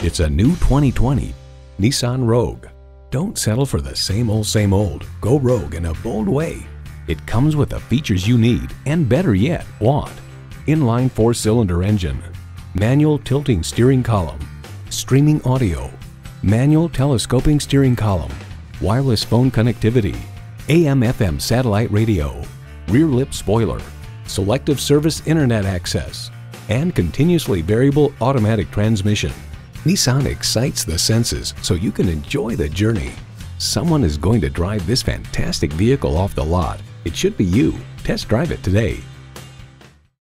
It's a new 2020 Nissan Rogue. Don't settle for the same old, same old. Go Rogue in a bold way. It comes with the features you need and better yet, want. Inline four-cylinder engine, manual tilting steering column, streaming audio, manual telescoping steering column, wireless phone connectivity, AM/FM satellite radio, rear lip spoiler, selective service internet access, and continuously variable automatic transmission. Nissan excites the senses so you can enjoy the journey. Someone is going to drive this fantastic vehicle off the lot. It should be you. Test drive it today.